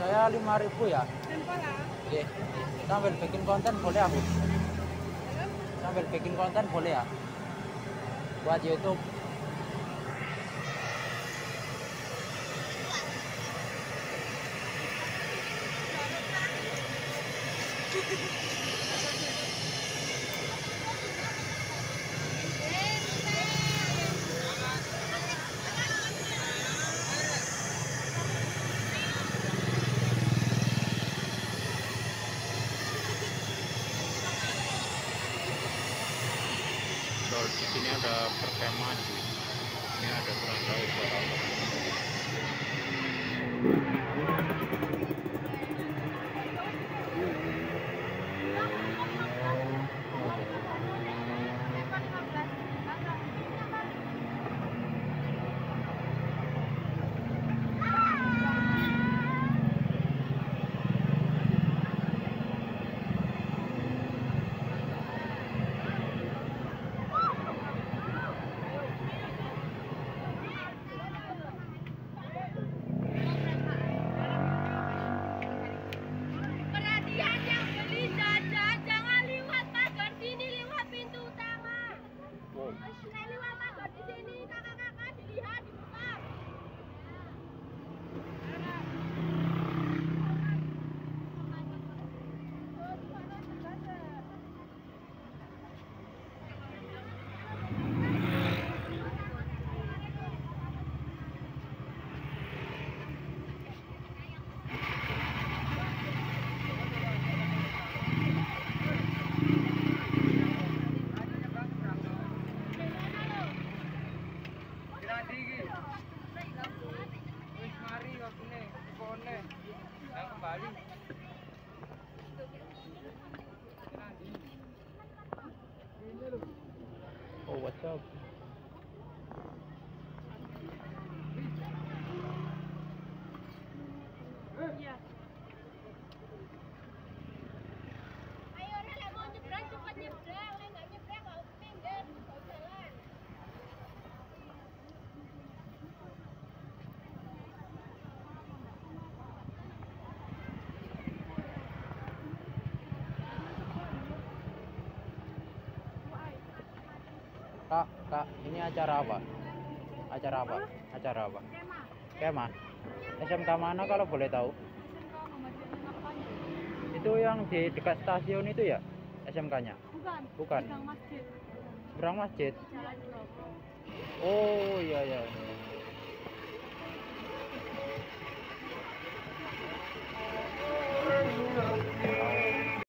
saya 5000 ya. Iya. Sambil bikin konten boleh aku. Sambil bikin konten boleh ya. Buat YouTube. Di sini ada perkemahan Oh, what's up? Kak, kak, ini acara apa? Acara apa? Acara apa? Kema. SMK mana kalau boleh tahu? Itu yang di dekat stasiun itu ya? SMK-nya? Bukan. Bukan. Seberang masjid. Seberang masjid? Oh, iya iya. iya.